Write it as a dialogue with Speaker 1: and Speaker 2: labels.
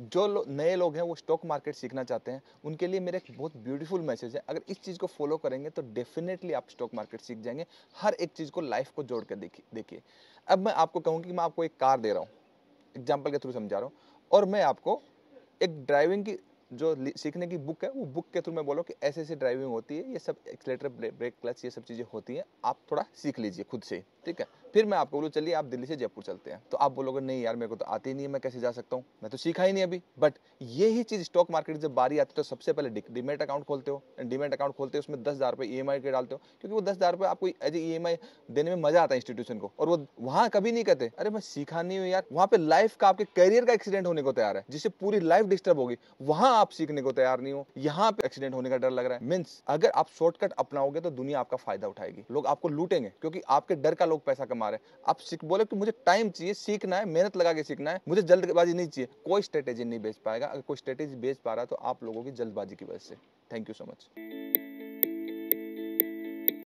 Speaker 1: जो लो, नए लोग हैं वो स्टॉक मार्केट सीखना चाहते हैं उनके लिए मेरा एक बहुत ब्यूटीफुल मैसेज है। अगर इस चीज़ को फॉलो करेंगे तो डेफिनेटली आप स्टॉक मार्केट सीख जाएँगे। हर एक चीज़ को लाइफ को जोड़ कर देखिए देखिए। अब मैं आपको कहूँगी कि मैं आपको एक कार दे रहा हूँ एग्ज़ाम्पल के थ्रू समझा रहा हूँ। और मैं आपको एक ड्राइविंग की जो सीखने की बुक है, वो बुक के थ्रू मैं बोलो कि ऐसे ऐसे ड्राइविंग होती है, ये सब एक्सलेटर ब्रेक क्लच ये सब चीज़ें होती हैं, आप थोड़ा सीख लीजिए खुद से ठीक है? फिर मैं आपको बोलूँ, चलिए आप दिल्ली से जयपुर चलते हैं। तो आप बोलोगे, नहीं यार, मेरे को तो आती नहीं है, मैं कैसे जा सकता हूँ? मैं तो सीखा ही नहीं अभी। बट ये ही चीज़ स्टॉक मार्केट जब बारी आती है तो सबसे पहले डिमेट अकाउंट खोलते हो। डिमेट अकाउंट खोलते हो, उसमें दस हज़ार रुपये ई के डालते हो। क्योंकि वो दस हज़ार रुपये आपको एज ई देने में मज़ा आता है इंस्टीट्यूशन को। और वो वहाँ कभी नहीं कहते, अरे, मैं सीखा नहीं हूँ यार। वहाँ पे लाइफ का, आपके करियर का एक्सीडेंट होने को तैयार है, जिससे पूरी लाइफ डिस्टर्ब होगी। वहाँ आप सीखने को तैयार नहीं हो, यहाँ पे एक्सीडेंट होने का डर लग रहा है। मीन्स अगर आप शॉर्टकट अपनाओगे तो दुनिया आपका फ़ायदा उठाएगी। लोग आपको लूटेंगे, क्योंकि आपके डर का लोग पैसा कमा रहे हैं। आप सीख, बोले कि मुझे टाइम चाहिए, सीखना है, मेहनत लगा के सीखना है, मुझे जल्दबाजी नहीं चाहिए। कोई स्ट्रेटेजी नहीं बेच पाएगा। अगर कोई स्ट्रेटेजी बेच पा रहा है तो आप लोगों की जल्दबाजी की वजह से। Thank you so much